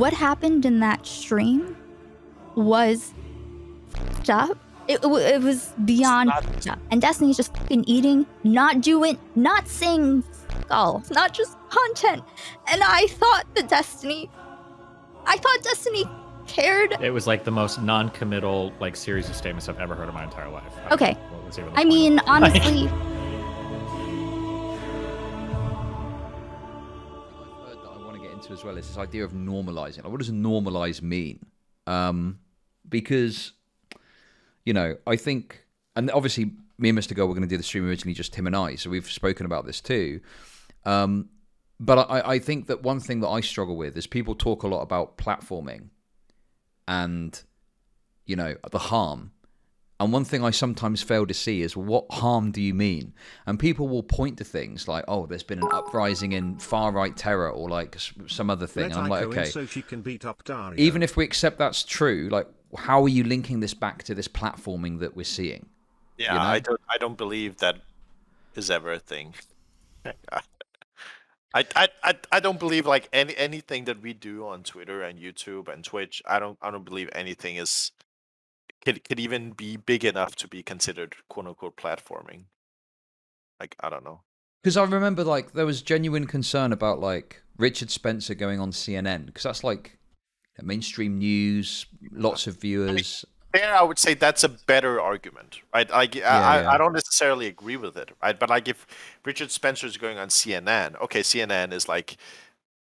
what happened in that stream was fucked up. It, it, it was beyond not- up. And Destiny's just fucking eating, not doing, not saying fuck all, not just content. And I thought that Destiny, I thought Destiny cared. It was like the most non-committal like series of statements I've ever heard in my entire life. Okay. know what was even the I mean, honestly, as well is this idea of normalizing. Like, what does normalize mean? Um, because, you know, I think, and obviously, me and Mr. Girl were going to do the stream originally, just him and I, so we've spoken about this too. Um, but I, I think that one thing that I struggle with is people talk a lot about platforming and, you know, the harm. And one thing I sometimes fail to see is what harm do you mean? And people will point to things like, oh, there's been an uprising in far right terror or like some other thing. Let and I'm like, in okay, so she can beat up Daria. even if we accept that's true, like, how are you linking this back to this platforming that we're seeing? Yeah, you know? I don't. I don't believe that is ever a thing. I, I, I, I don't believe like any anything that we do on Twitter and YouTube and Twitch. I don't I don't believe anything is could could even be big enough to be considered quote unquote platforming. Like I don't know. Because I remember, like, there was genuine concern about, like, Richard Spencer going on CNN, because that's, like, mainstream news, uh, lots of viewers. There, I would say that's a better argument, right? I, I- Yeah, I, yeah. I don't necessarily agree with it, right? But like if Richard Spencer is going on CNN, okay, CNN is like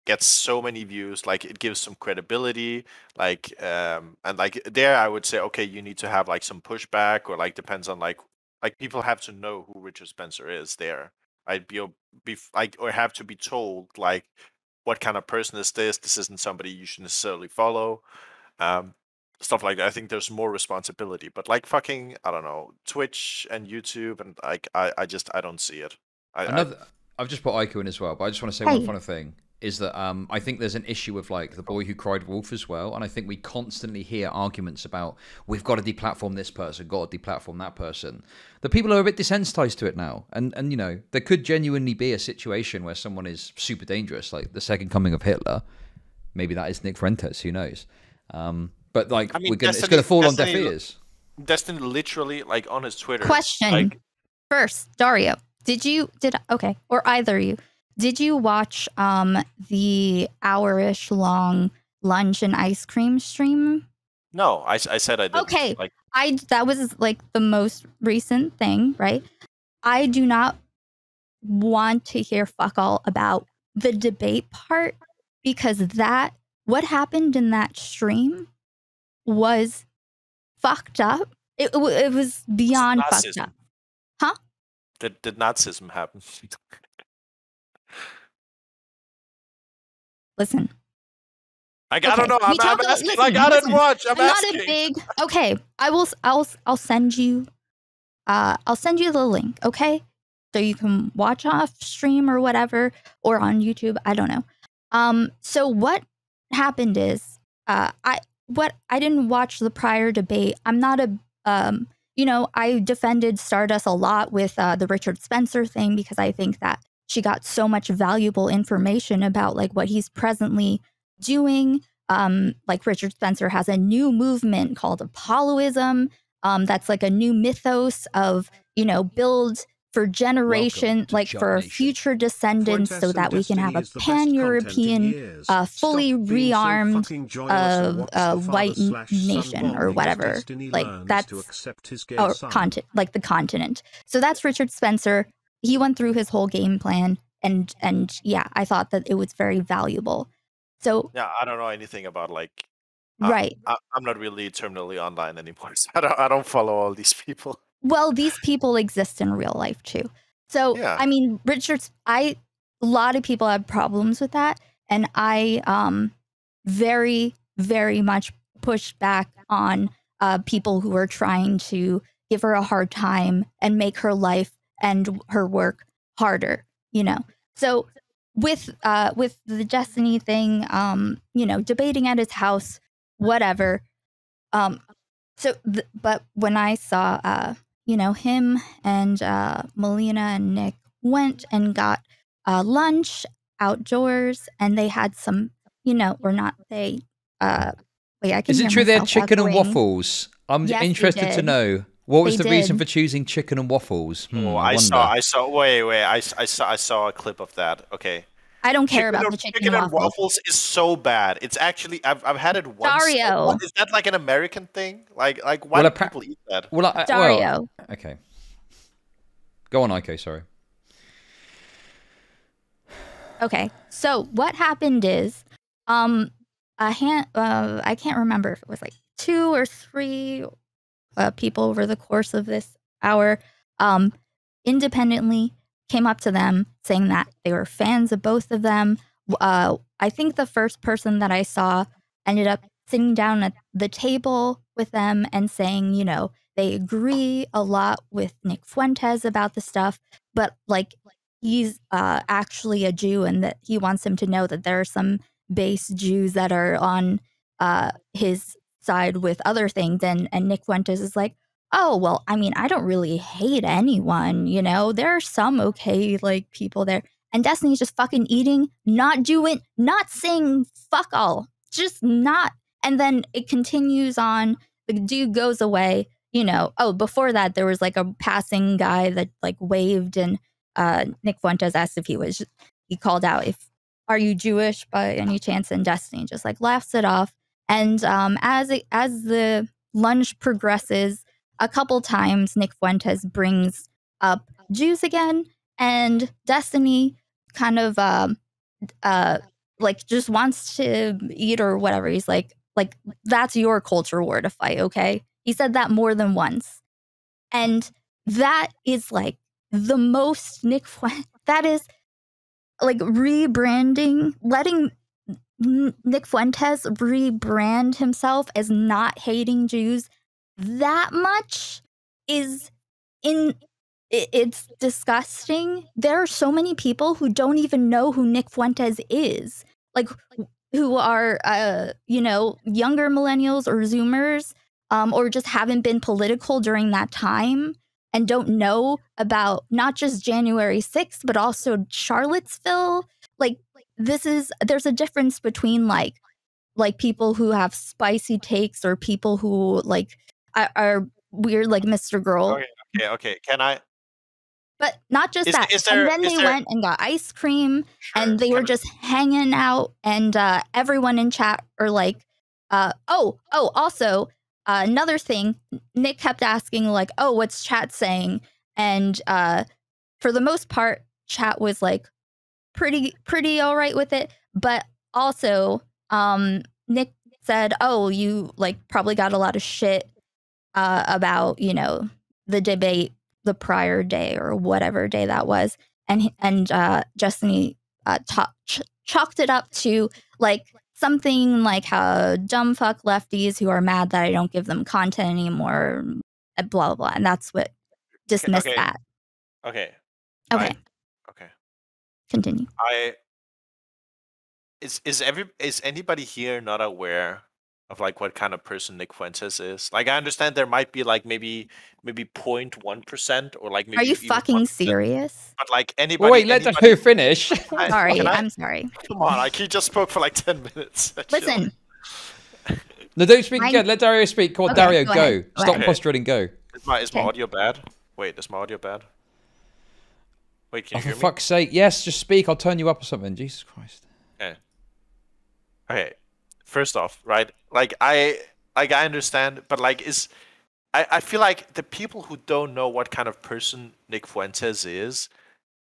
gets so many views, like it gives some credibility, like um, and like there, I would say, okay, you need to have like some pushback, or like depends on like like people have to know who Richard Spencer is there, right? Be be like or have to be told like what kind of person is this? This isn't somebody you should necessarily follow. Um, stuff like that. I think there's more responsibility. But like fucking, I don't know, Twitch and YouTube, and like I, I just I don't see it. I, I- Another, I've just put Aiko in as well, but I just want to say one final thing is that um, I think there's an issue with like the boy who cried wolf as well, and I think we constantly hear arguments about we've got to deplatform this person, got to deplatform that person. The people are a bit desensitized to it now, and and you know there could genuinely be a situation where someone is super dangerous, like the second coming of Hitler. Maybe that is Nick Fuentes, who knows? Um, but like I mean, we're gonna, it's going to fall on deaf Destiny- ears. Destiny literally like on his Twitter. question Like, first, Dario, did you did okay or either of you did you watch um the hour-ish long lunch and ice cream stream? no, I said I did. Okay. Like I that was like the most recent thing, right? I do not want to hear fuck all about the debate part because that what happened in that stream was fucked up. It, it, was beyond fucked up. did did Nazism happen? Listen, like I don't know. I'm, I'm asking. listen, like I didn't listen, watch. I'm, I'm not a big okay. I will. I'll. I'll send you. Uh, I'll send you the link. Okay, so you can watch off stream or whatever, or on YouTube. I don't know. Um. So what happened is, uh, I what I didn't watch the prior debate. I'm not a um. You know, I defended Stardust a lot with uh, the Richard Spencer thing because I think that she got so much valuable information about like what he's presently doing um, like Richard Spencer has a new movement called Apolloism. Um, that's like a new mythos of you know build for generation, to like for Nation. future descendants, so that we can have a Destiny is the best content in pan-European, years. uh, fully Stop being so rearmed, fucking joyless and of, watch uh, white nation or whatever. Like, learns that's- to accept his gay or content, like the continent. So that's Richard Spencer. He went through his whole game plan, and and yeah, I thought that it was very valuable. So Yeah, I don't know anything about like. uh, right, I, I'm not really terminally online anymore. So I don't. I don't follow all these people. Well, these people exist in real life too. So, Yeah. I mean, Richard's I a lot of people have problems with that and I um very very much push back on uh people who are trying to give her a hard time and make her life and her work harder, you know. So, with uh with the destiny thing um you know, debating at his house whatever um so th- but when I saw uh you know, him and uh, Melina and Nick went and got uh, lunch outdoors, and they had some you know, or not they. Uh, wait, I can. Is it true they had chicken and waffles? I'm Yes, interested to know. What was They the reason for choosing chicken and waffles? Hmm, Oh, I, I saw. I saw. Wait, wait. I, s- I saw. I saw a clip of that. Okay. I don't care Chicken about and- the chicken, chicken and and waffles. waffles is so bad. It's actually I've I've had it once. Dario. What- Is that like an American thing? Like like why Well, do appa- people eat that? Well, I, well, Dario. okay. Go on, Aiko. Sorry. Okay. So what happened is, um, a hand, uh, I can't remember if it was like two or three uh, people over the course of this hour, um, independently came up to them saying that they were fans of both of them. Uh, I think the first person that I saw ended up sitting down at the table with them and saying, you know, they agree a lot with Nick Fuentes about the stuff, but like he's uh, actually a Jew and that he wants him to know that there are some base Jews that are on uh, his side with other things. And, and Nick Fuentes is like, oh, well, I mean, I don't really hate anyone, you know, there are some okay, like people there. And Destiny's just fucking eating, not doing, not saying fuck all, just not. And then it continues on. The dude goes away, you know. Oh, before that, there was like a passing guy that like waved and uh, Nick Fuentes asked if he was, he called out if, are you Jewish by any chance? And Destiny just like laughs it off. And um, as as the lunch progresses, a couple times Nick Fuentes brings up Jews again, and Destiny kind of um, uh, like just wants to eat or whatever. He's like, like that's your culture war to fight, okay? He said that more than once, and that is like the most Nick Fuentes. That is like rebranding, letting Nick Fuentes rebrand himself as not hating Jews that much is in it's disgusting. There are so many people who don't even know who Nick Fuentes is. Like who are uh you know, younger millennials or zoomers um or just haven't been political during that time and don't know about not just January 6th but also Charlottesville. Like this is there's a difference between like like people who have spicy takes or people who like are, are weird like Mr. Girl. Okay, okay, okay. Can I? But not just Is- that. is there- and then they there- went and got ice cream Sure, and they were just hanging out and uh, everyone in chat are like uh, oh oh also uh, another thing nick kept asking like oh what's chat saying and uh, for the most part chat was like pretty pretty all right with it but also um, nick said oh you like probably got a lot of shit uh, about you know the debate the prior day or whatever day that was and he- and uh, Destiny uh, ta- ch- chalked it up to like something like how dumb fuck lefties who are mad that I don't give them content anymore, blah blah blah, and that's what dismissed okay. that. Okay. Okay, I- okay. Continue. I is is every is anybody here not aware of like what kind of person Nick Fuentes is? Like I understand there might be like maybe maybe 0.1 percent or like maybe Are you fucking 1%, serious? But like anybody. Well, wait, let anybody, her finish. I- Sorry, I- I'm sorry. Come on, like he just spoke for like 10 minutes. Listen, no, don't speak I'm- again. Let Dario speak. Come on, Okay, Dario, go go. go Stop ahead. posturing, go. Is my is my Okay. audio bad? Wait, is my audio bad? Wait, can Oh, you for hear me? fuck's sake. Yes, just speak. I'll turn you up or something. Jesus Christ. Okay, first off, right? Like I like I understand, but like is I I feel like the people who don't know what kind of person Nick Fuentes is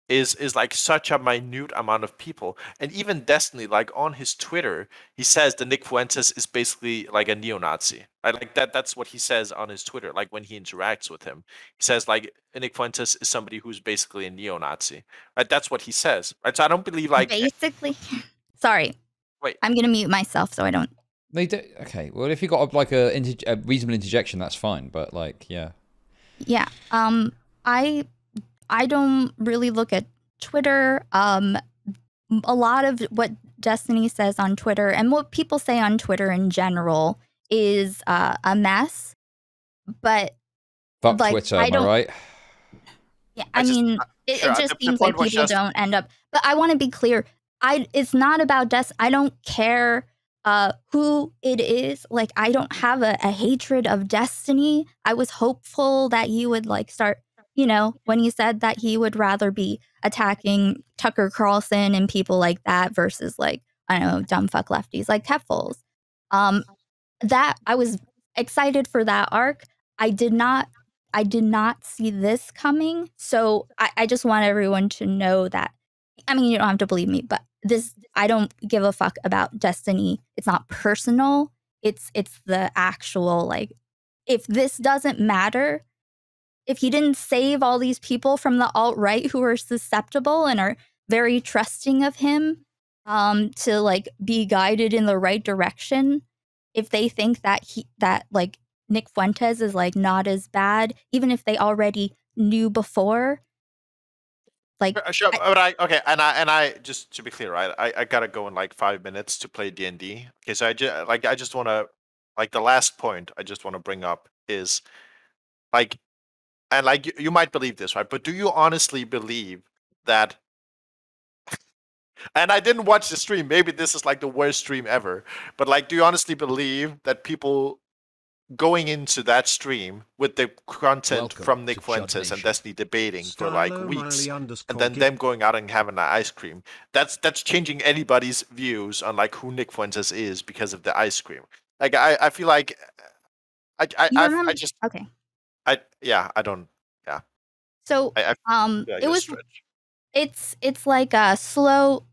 is is like such a minute amount of people. And even Destiny, like on his Twitter, he says that Nick Fuentes is basically like a neo-Nazi. Right? Like that that's what he says on his Twitter, like when he interacts with him. He says like Nick Fuentes is somebody who's basically a neo-Nazi. Right? That's what he says. Right? So I don't believe like basically, sorry. Wait. I'm gonna mute myself so I don't. They do, okay, well, if you got like a, interj- a reasonable interjection, that's fine. But like, yeah. Yeah. Um I I don't really look at Twitter. Um a lot of what Destiny says on Twitter and what people say on Twitter in general is uh, a mess. But Fuck Like, Twitter, I am I right? yeah, I I, just- mean it, sure, it just the seems point like people just- don't end up but I want to be clear. I it's not about Des. I don't care uh who it is. Like I don't have a, a hatred of Destiny. I was hopeful that you would like start, you know, when he said that he would rather be attacking Tucker Carlson and people like that versus like I don't know dumb fuck lefties like Keffals. Um, that I was excited for that arc. I did not I did not see this coming. So I, I just want everyone to know that I mean you don't have to believe me, but this I don't give a fuck about destiny. It's not personal. It's it's the actual like if this doesn't matter, if he didn't save all these people from the alt right who are susceptible and are very trusting of him um to like be guided in the right direction, if they think that he that like Nick Fuentes is like not as bad, even if they already knew before. Like Sure, I- but I okay, and I and I just to be clear, right? I, I gotta go in like five minutes to play D and D. Okay, so I just like I just want to like the last point I just want to bring up is like, and like you, you might believe this, right? But do you honestly believe that? And I didn't watch the stream. Maybe this is like the worst stream ever. But like, do you honestly believe that people going into that stream with the content Welcome from Nick Chud Fuentes and Nation. Destiny debating for like weeks, and then Gib- them going out and having an ice cream. That's that's changing anybody's views on like who Nick Fuentes is because of the ice cream. Like I, I feel like I I, I, I just okay. I yeah I don't yeah. So I, I um like it was stretch. it's it's like a slow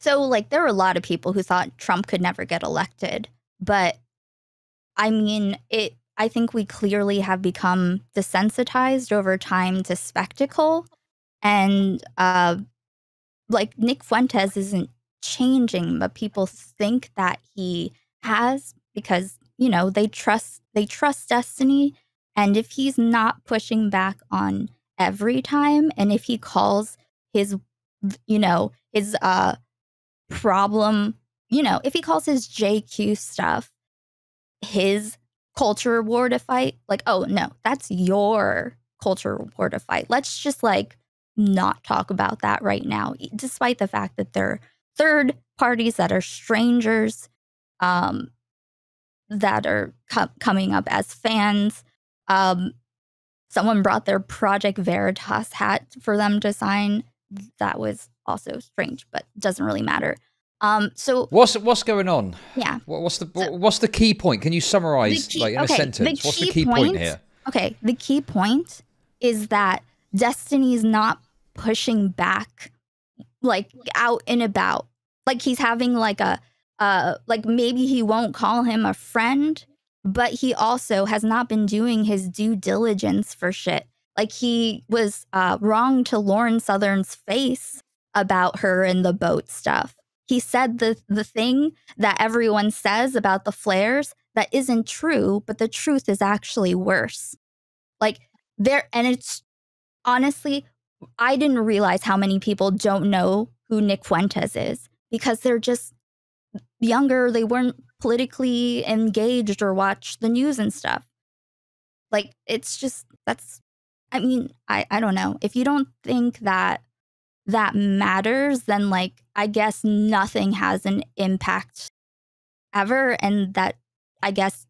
so like there were a lot of people who thought Trump could never get elected, but I mean it I think we clearly have become desensitized over time to spectacle and uh like Nick Fuentes isn't changing, but people think that he has because you know they trust they trust destiny and if he's not pushing back on every time and if he calls his you know his uh problem you know if he calls his jq stuff his culture war to fight like oh no that's your culture war to fight. Let's just like not talk about that right now despite the fact that they're third parties that are strangers um that are co- coming up as fans um someone brought their Project Veritas hat for them to sign. That was also strange, but doesn't really matter. Um, so What's what's going on? yeah, What, what's the what- what's the key point? Can you summarize key- like in a okay, the sentence? What's the key point point- here? okay. The key point is that Destiny's not pushing back, like out and about. Like he's having like a, uh, like maybe he won't call him a friend, but he also has not been doing his due diligence for shit. Like he was uh, wrong to Lauren Southern's face about her and the boat stuff. He said the the thing that everyone says about the flares that isn't true, but the truth is actually worse. Like there, and it's honestly, I didn't realize how many people don't know who Nick Fuentes is because they're just younger. They weren't politically engaged or watch the news and stuff. Like it's just that's I mean, I I don't know. If you don't think that that matters, then like I guess nothing has an impact ever and that I guess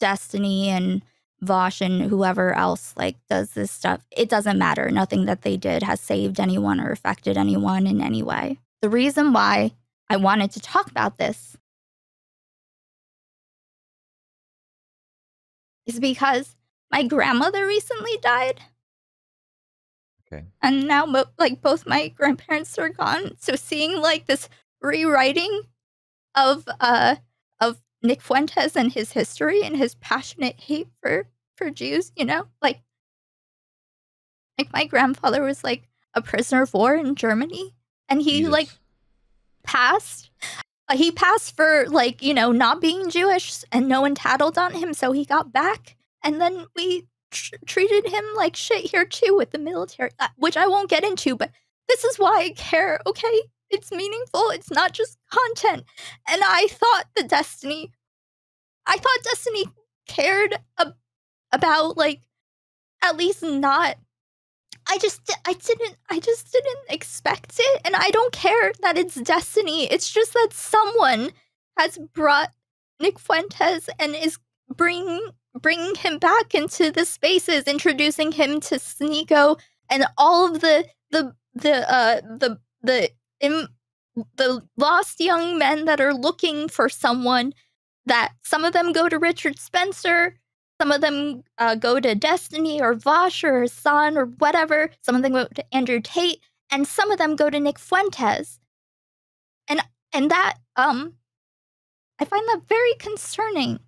Destiny and Vosh and whoever else like does this stuff, it doesn't matter. Nothing that they did has saved anyone or affected anyone in any way. The reason why I wanted to talk about this is because my grandmother recently died. Okay. And now, like, both my grandparents are gone. So seeing like this rewriting of uh of Nick Fuentes and his history and his passionate hate for for Jews, you know, like like my grandfather was like a prisoner of war in Germany, and he Jesus. like passed. He passed for like you know not being Jewish, and no one tattled on him, so he got back. And then we tr- treated him like shit here too with the military, uh, which I won't get into. But this is why I care. Okay, it's meaningful. It's not just content. And I thought the Destiny, I thought Destiny cared ab- about like at least not I just I didn't I just didn't expect it and I don't care that it's destiny. It's just that someone has brought Nick Fuentes and is bringing bringing him back into the spaces, introducing him to Sneako and all of the the the uh the the Im- the lost young men that are looking for someone that some of them go to Richard Spencer, some of them uh, go to Destiny or Vosh or Son or whatever. Some of them go to Andrew Tate, and some of them go to Nick Fuentes. And and that um, I find that very concerning,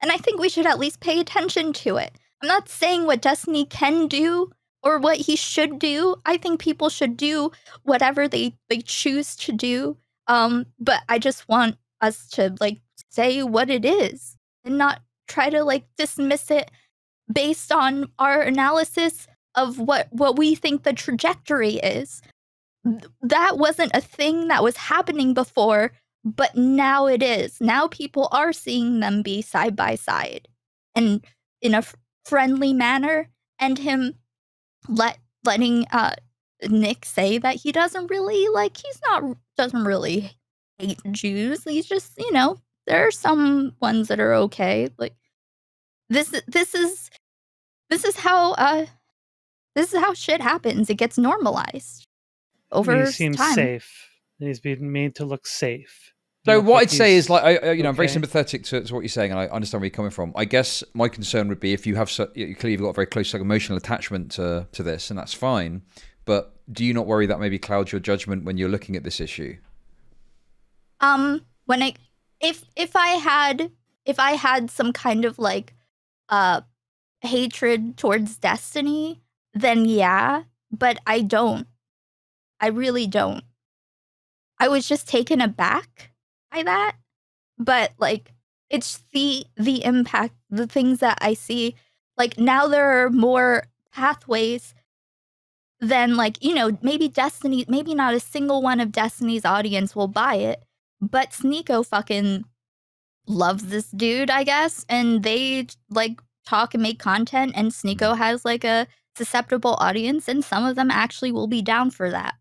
and I think we should at least pay attention to it. I'm not saying what Destiny can do or what he should do. I think people should do whatever they they choose to do. Um, but I just want us to like say what it is and not try to like dismiss it based on our analysis of what what we think the trajectory is. That wasn't a thing that was happening before, but now it is. Now people are seeing them be side by side and in a friendly manner and him let letting uh Nick say that he doesn't really like he's not doesn't really hate Jews. He's just, you know, there are some ones that are okay. Like this this is this is how uh this is how shit happens. It gets normalized over he seems time. safe. He's being made to look safe. So what like I'd say is like I, I- you know I'm very sympathetic to, to what you're saying and I understand where you're coming from. I guess my concern would be if you have so, you clearly you've got a very close like emotional attachment to to this and that's fine. But do you not worry that maybe clouds your judgment when you're looking at this issue? um when i if if i had if i had some kind of like uh hatred towards destiny then yeah but i don't. I really don't. I was just taken aback by that but like it's the the impact the things that i see like now there are more pathways than like you know maybe destiny maybe not a single one of destiny's audience will buy it but Sneako fucking loves this dude, I guess, and they like talk and make content, and Sneako has like a susceptible audience, and some of them actually will be down for that.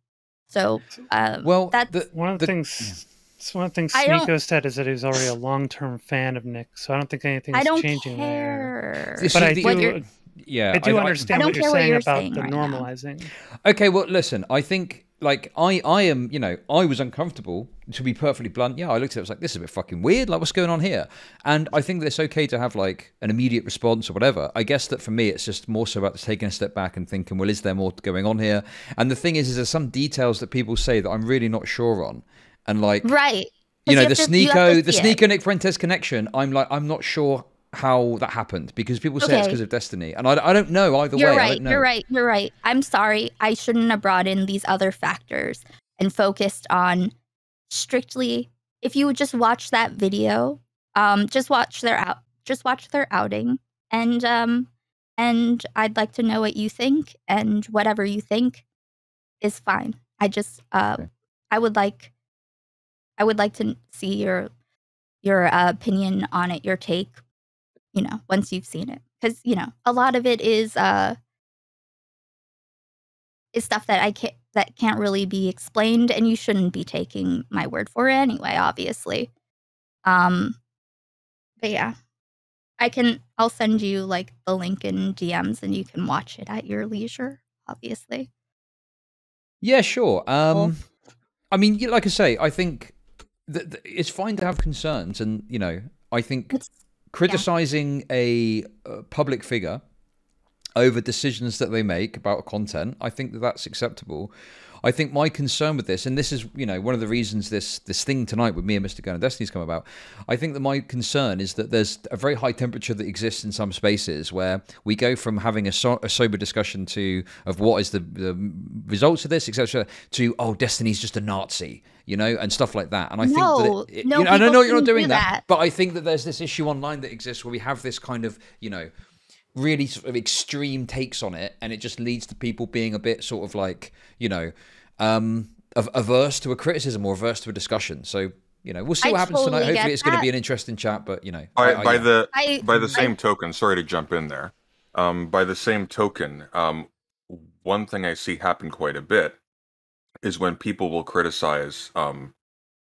So, uh, Well, that's the- One of the, The- things. so One of the things I Sneako said is that he's already a long-term fan of Nick, so I don't think anything's I don't changing there. care. This But is I the- do, Yeah, I do I- understand I what don't you're care what saying you're about saying the right now. normalizing. Okay, well, listen. I think like I, I am. You know, I was uncomfortable. To be perfectly blunt, yeah, I looked at it. I was like, this is a bit fucking weird. Like, what's going on here? And I think that it's okay to have like an immediate response or whatever. I guess that for me, it's just more so about taking a step back and thinking, well, is there more going on here? And the thing is, is there's some details that people say that I'm really not sure on. And like, right. you know, the you to Sneako, the. Sneako Nick Fuentes connection. I'm like, I'm not sure how that happened because people say it's because of destiny, and I, I don't know either You're way. Right. You're right. You're right. I'm sorry. I shouldn't have brought in these other factors and focused on strictly. If you just watch that video, um, just watch their out, just watch their outing, and um, and I'd like to know what you think, and whatever you think is fine. I just, uh, Okay. I would like, I would like to see your your uh, opinion on it, your take, you know, once you've seen it. Because, you know, a lot of it is uh is stuff that I can't that can't really be explained and you shouldn't be taking my word for it anyway, obviously. Um but yeah. I can I'll send you like the link in DMs and you can watch it at your leisure, obviously. Yeah, sure. Um, Cool. I mean, like I say, I think that that it's fine to have concerns, and you know, I think It's criticizing a, uh public figure over decisions that they make about content, I think that that's acceptable. I think my concern with this, and this is, you know, one of the reasons this this thing tonight with me and Mr. Girl and Destiny's come about. I think that my concern is that there's a very high temperature that exists in some spaces where we go from having a, so, a sober discussion to of what is the, the results of this, etc., to oh, Destiny's just a Nazi, you know, and stuff like that. And I No, think that it, no you know, I know you're not shouldn't do doing that, that. but I think that there's this issue online that exists where we have this kind of, you know, really sort of extreme takes on it, and it just leads to people being a bit sort of like, you know, um, averse to a criticism or averse to a discussion. So, you know, we'll see I what happens tonight. Hopefully, it's going to be an interesting chat. But you know, By, I- I- by yeah. the I by the I- same token, sorry to jump in there. Um, by the same token, um, one thing I see happen quite a bit is when people will criticize um,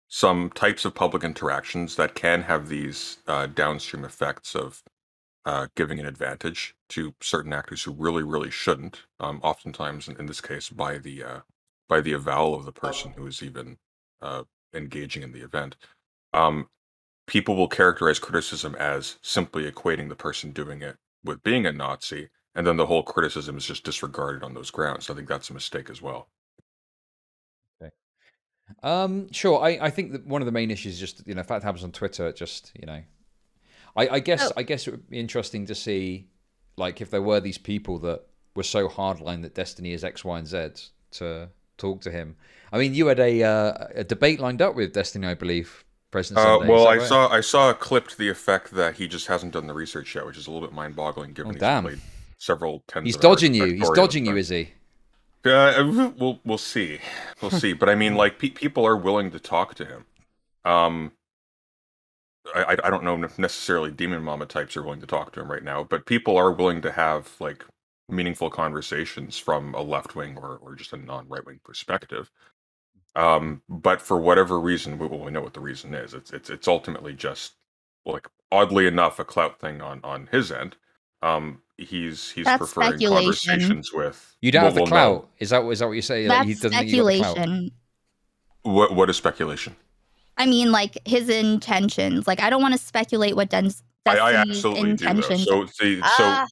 some types of public interactions that can have these uh, downstream effects of uh, giving an advantage to certain actors who really, really shouldn't. Um, oftentimes, in, in this case, by the uh, by the avowal of the person who is even uh, engaging in the event. Um, people will characterize criticism as simply equating the person doing it with being a Nazi, and then the whole criticism is just disregarded on those grounds. I think that's a mistake as well. Um, sure. I, I think that one of the main issues is just you know, if that happens on Twitter, it just you know, I, I guess Oh. I guess it would be interesting to see like if there were these people that were so hardline that Destiny is X, Y, and Z to talk to him. I mean, you had a uh, a debate lined up with Destiny, I believe, President Uh, Sunday. well, I right? saw I saw a clip to the effect that he just hasn't done the research yet, which is a little bit mind-boggling given Oh, he's damn. played several tens. He's of dodging you. He's Factorio dodging you, is he? Uh, we'll we'll see, we'll see. But I mean, like pe- people are willing to talk to him. Um, I I- I don't know if necessarily demon mama types are willing to talk to him right now, but people are willing to have like meaningful conversations from a left wing or or just a non right wing perspective. Um, but for whatever reason, we, well, we know what the reason is. It's it's it's ultimately just like oddly enough a clout thing on on his end. Um, he's he's That's preferring conversations with. You don't have the well, well, no. clout. Is that is that what you say? Like, he That's doesn't think you got the clout? speculation. What what is speculation? I mean, like his intentions. Like I don't want to speculate what Den's I, I Destiny's absolutely do. Though. So see, Ah,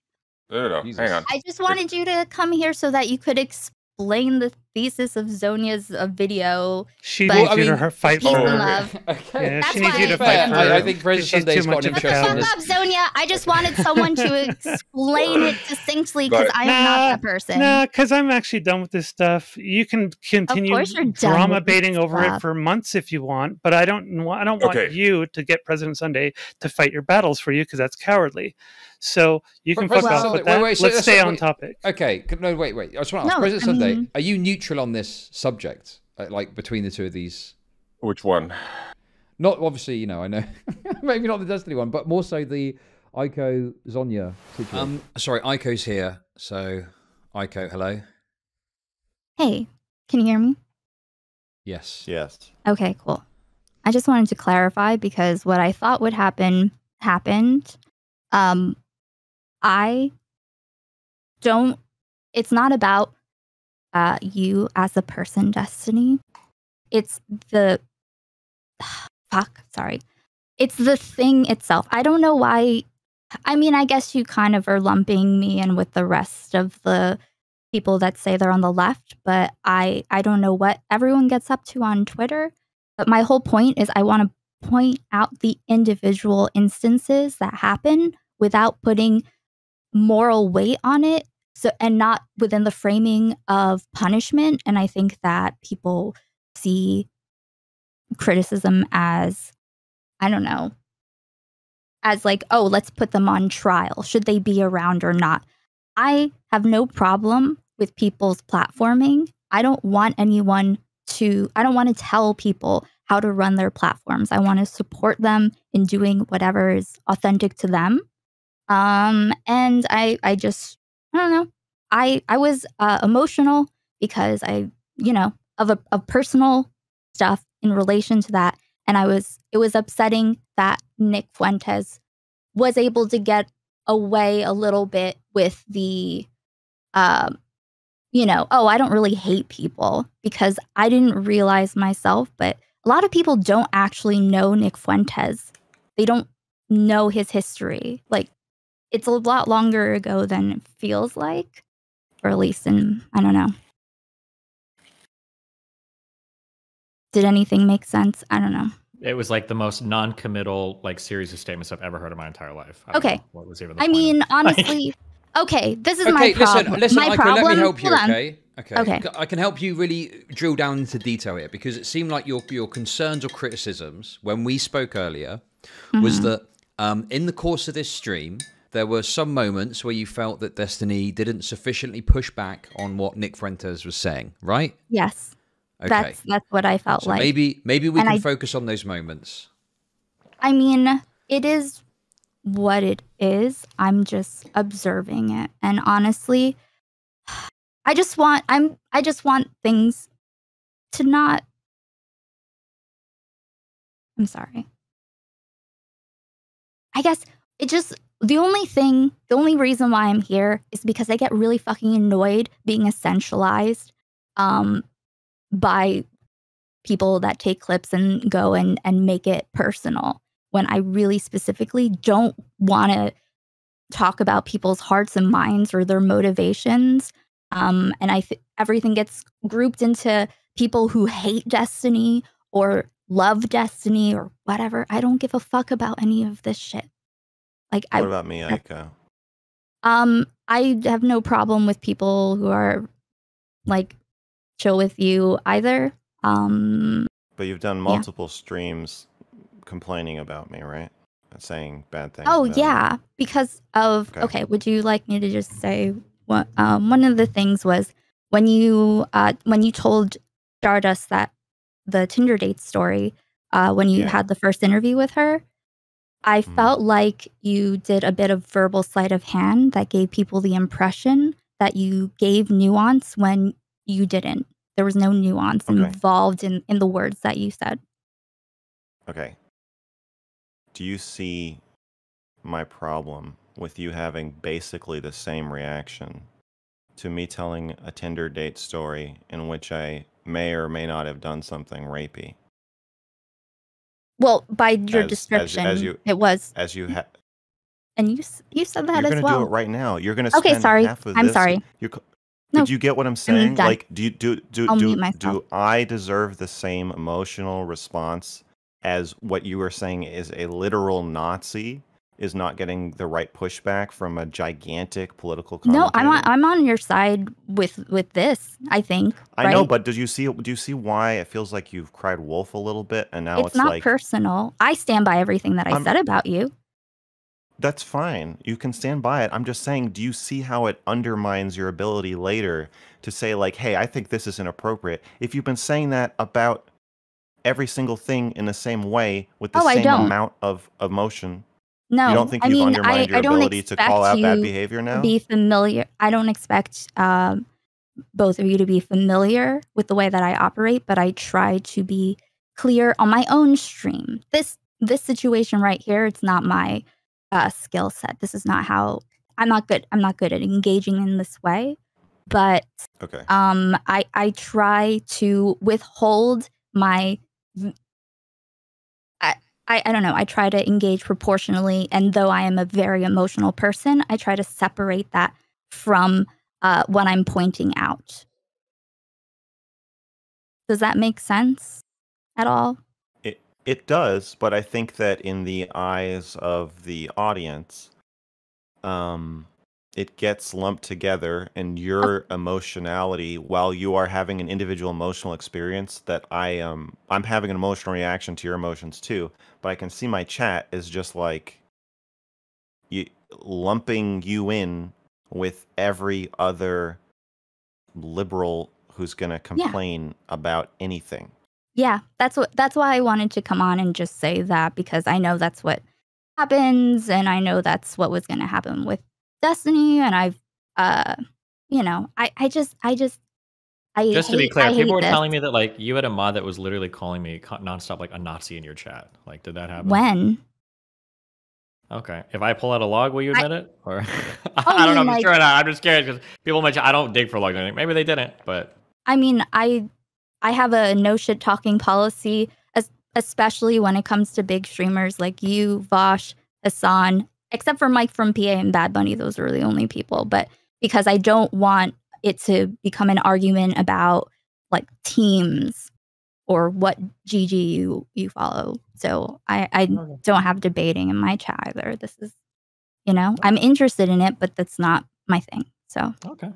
so no, no, no, Jesus. hang on. I just wanted you to come here so that you could explain the thesis of Zonia's uh, video. She But- needs Well, I you to mean, her fight for and her. love. okay. Yeah, That's she needs you to fight for I, her. I think President She's Sunday's too got much an interest in Shut up, Zonia. I just wanted someone to explain it distinctly because But- I am not that person. Nah, because I'm actually done with this stuff. You can continue course drama baiting over it for months if you want, but I don't. I don't want Okay. you to get President Sunday to fight your battles for you because that's cowardly. So you can President fuck off Sunday- with that. wait, so Let's that's- stay on wait. topic. Okay, no, wait, wait. I just want to ask No, President I Sunday, mean- are you neutral on this subject? Uh, Like between the two of these? Which one? Not obviously, you know, I know, maybe not the Destiny one, but more so the Aiko Zonia situation. Um, sorry, Aiko's here. So, Aiko, hello. Hey, can you hear me? Yes. Yes. Okay, cool. I just wanted to clarify because what I thought would happen happened. Um, I don't. It's not about uh, you as a person, Destiny. It's the fuck. Sorry, it's the thing itself. I don't know why. I mean, I guess you kind of are lumping me in with the rest of the people that say they're on the left, but I I don't know what everyone gets up to on Twitter. But my whole point is I want to point out the individual instances that happen without putting moral weight on it. So and not within the framing of punishment. And I think that people see criticism as I don't know, as like, oh, let's put them on trial. Should they be around or not? I have no problem with people's platforming. I don't want anyone to, I don't want to tell people how to run their platforms. I want to support them in doing whatever is authentic to them. Um, and I, I just, I don't know. I, I was uh, emotional because I, you know, of a of personal stuff in relation to that, and I was, it was upsetting that Nick Fuentes was able to get away a little bit with the um you know oh i don't really hate people because i didn't realize myself but a lot of people don't actually know nick fuentes. They don't know his history. Like it's a lot longer ago than it feels like or at least in i don't know did anything make sense i don't know It was like the most non-committal like series of statements I've ever heard in my entire life. I don't Okay. know What was even the i point of- mean honestly okay this is my Okay, problem listen, listen, my Aiko, problem let me help you, hold on. okay? Okay. Okay. C- I can help you really drill down into detail here because it seemed like your your concerns or criticisms when we spoke earlier was Mhm. that um, in the course of this stream there were some moments where you felt that Destiny didn't sufficiently push back on what Nick Fuentes was saying, right? yes Okay. that's that's what i felt so like maybe maybe we And can I- focus on those moments. I mean, it is what it is. I'm just observing it. And honestly, I just want I'm I just want things to not I'm sorry. I guess it just the only thing, the only reason why I'm here is because I get really fucking annoyed being essentialized um by people that take clips and go and and make it personal when I really specifically don't want to talk about people's hearts and minds or their motivations. Um, and I th- everything gets grouped into people who hate Destiny or love Destiny or whatever. I don't give a fuck about any of this shit. Like What I about me, Aiko? um I have no problem with people who are like chill with you either. Um But you've done multiple streams complaining about me, right? Saying bad things. Oh about me. yeah, because of Okay. okay. Would you like me to just say what? Um, one of the things was when you uh when you told Stardust that the Tinder date story uh when you Yeah. had the first interview with her, I Mhm. felt like you did a bit of verbal sleight of hand that gave people the impression that you gave nuance when you didn't. There was no nuance Okay. involved in in the words that you said. Okay. Do you see my problem with you having basically the same reaction to me telling a Tinder date story in which I may or may not have done something rapey? Well, by your As- as- description, as you- it was, As you ha- and you you said that you're as gonna well. do it right now. You're gonna Okay, sorry. half of I'm sorry. You're, No, but you get what I'm saying? done. Like, do you do do I'll do do I deserve the same emotional response as what you were saying is a literal Nazi is not getting the right pushback from a gigantic political No, I'm on. I'm on your side with with this. I think. I know, but did you see do you see why it feels like you've cried wolf a little bit and now it's, it's, not like personal. I stand by everything that I I'm- said about you. that's fine. You can stand by it. I'm just saying, do you see how it undermines your ability later to say like, "Hey, I think this is inappropriate." If you've been saying that about every single thing in the same way with the Oh, same amount of emotion, No, you don't think I you've mean, undermined I, your I don't ability to call out bad you behavior now? Be familiar. I don't expect um, both of you to be familiar with the way that I operate, but I try to be clear on my own stream. This this situation right here, it's not my uh, skill set. This is not how I'm not good. I'm not good at engaging in this way. But okay. um i i try to withhold my I, I don't know. I try to engage proportionally and though i am a very emotional person i try to separate that from uh what i'm pointing out. Does that make sense at all? It it does, but I think that in the eyes of the audience, um, it gets lumped together, and your oh. emotionality, while you are having an individual emotional experience, that I am, I'm having an emotional reaction to your emotions too. But I can see my chat is just like you lumping you in with every other liberal who's gonna complain about anything. yeah that's what that's why i wanted to come on and just say that because i know that's what happens and i know that's what was going to happen with destiny and i've uh you know i i just i just i Just to be clear, I people were this. telling me that like you had a mod that was literally calling me nonstop like a Nazi in your chat. Like, did that happen? when Okay. If I pull out a log, will you I- admit it? Or I I don't know. I'm like- sure not. I'm just curious because people mention I don't dig for logs. anything. Maybe they didn't, but I mean, I I have a no shit talking policy, as, especially when it comes to big streamers like you, Vosh, Hassan, except for Mike from PA and Bad Bunny. Those are the only people. But because I don't want it to become an argument about like teams or what GG you you follow. So I I Okay. don't have debating in my chat either. This is, you know, I'm interested in it, but that's not my thing. So okay.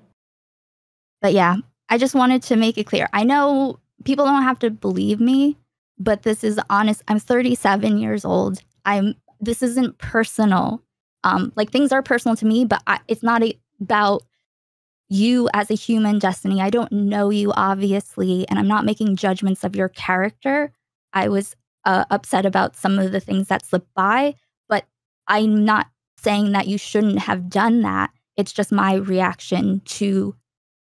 but yeah, I just wanted to make it clear. I know people don't have to believe me, but this is honest. I'm 37 years old. I'm this isn't personal. Um like things are personal to me, but I, it's not a, about you as a human destiny. I don't know you obviously, and I'm not making judgments of your character. I was uh, upset about some of the things that slipped by, but I'm not saying that you shouldn't have done that. It's just my reaction to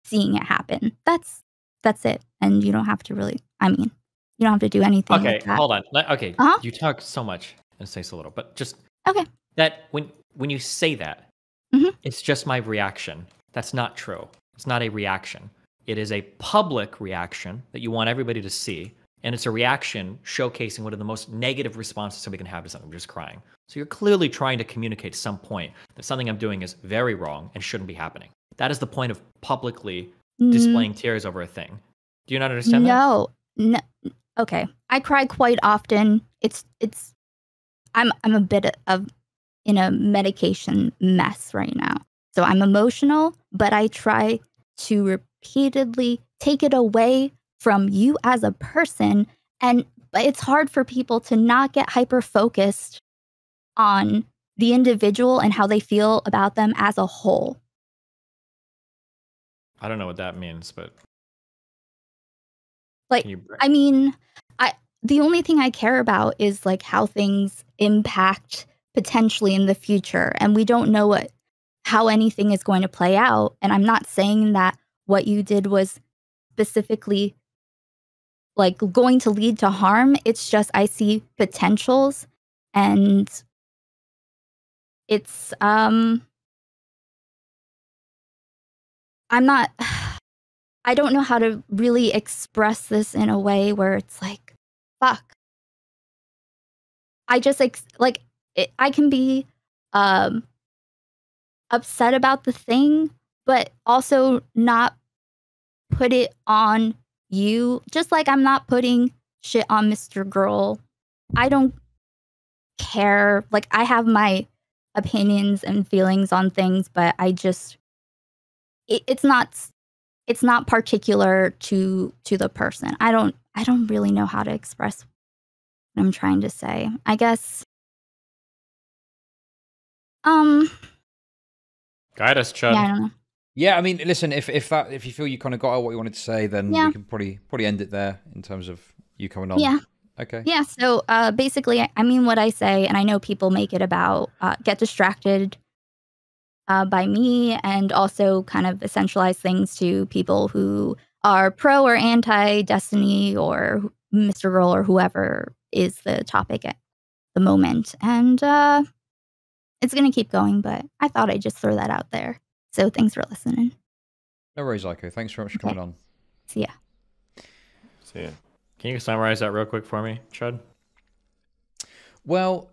seeing it happen. That's that's it. And you don't have to really I mean, you don't have to do anything. Okay, that. hold on. Okay, Uh-huh. you talk so much and say so little, but just Okay. That when when you say that, Mhm. it's just my reaction. That's not true. It's not a reaction. It is a public reaction that you want everybody to see, and it's a reaction showcasing one of the most negative responses somebody can have to something, I'm just crying. So you're clearly trying to communicate some point that something I'm doing is very wrong and shouldn't be happening. That is the point of publicly Mm, displaying tears over a thing. Do you not understand that? no, no. Okay, I cry quite often. It's it's. I'm I'm a bit of in a medication mess right now. So I'm emotional, but I try to repeatedly take it away from you as a person, and it's hard for people to not get hyper focused on the individual and how they feel about them as a whole. I don't know what that means, but Like, you I mean, I the only thing I care about is like how things impact potentially in the future and we don't know what how anything is going to play out and I'm not saying that what you did was specifically like going to lead to harm. It's just I see potentials and it's um I'm not I don't know how to really express this in a way where it's like, fuck. I just like like it, I can be um upset about the thing, but also not put it on you. Just like I'm not putting shit on Mr. Girl. I don't care. Like I have my opinions and feelings on things, but I just it, it's not it's not particular to to the person. I don't I don't really know how to express what I'm trying to say. I guess um guide us, Chud. yeah, I don't know. Yeah, I mean, listen, if if that if you feel you kind of got out what you wanted to say, then Yeah. we can probably probably end it there in terms of you coming on. Yeah. Okay. Yeah, so uh basically I- I mean what I say and I know people make it about uh get distracted uh by me and also kind of essentialize things to people who are pro or anti Destiny or Mr. Girl or whoever is the topic at the moment. And uh it's going to keep going, but I thought I'd just throw that out there. So thanks for listening. No worries, Aiko. Thanks very much for Okay. coming on. See ya. See ya. Can you summarize that real quick for me, Chud? Well,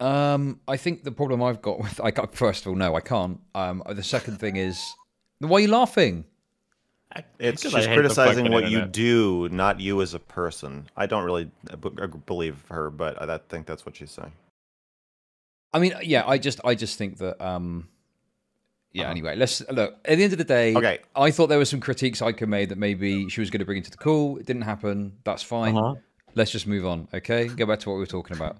um, I think the problem I've got with I got first of all, no, I can't. Um, the second thing is why are you laughing? I- It's because I she's criticizing fucking what you do, not you as a person. I don't really uh, b- uh, believe her, but I think that's what she's saying. I mean, yeah, I just I just think that um, yeah. Uh-huh. Anyway, let's look. At the end of the day, Okay. I thought there were some critiques I could made that maybe she was going to bring into the call. It didn't happen. That's fine. Uh-huh. Let's just move on. Okay, go back to what we were talking about.